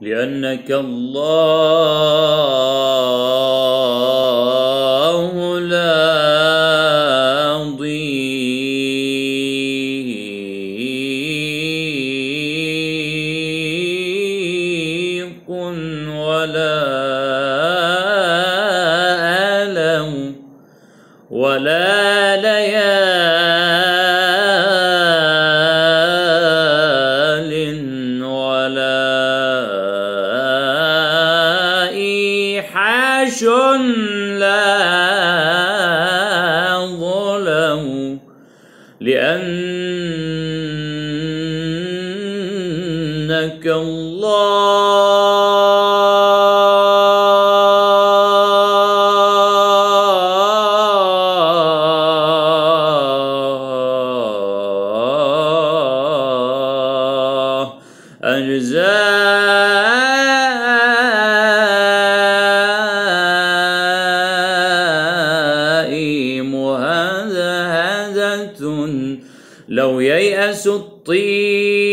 لأنك الله لا ضيق ولا ألم ولا ليال إيحاش لا ظلم لأنك الله أجزائي مهذهذة لو ييأس الطين.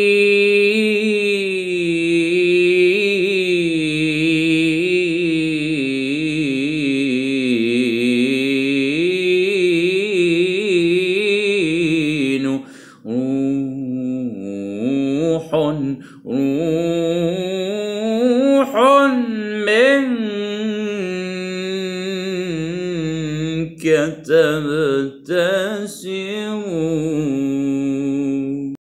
روح روح. كتبت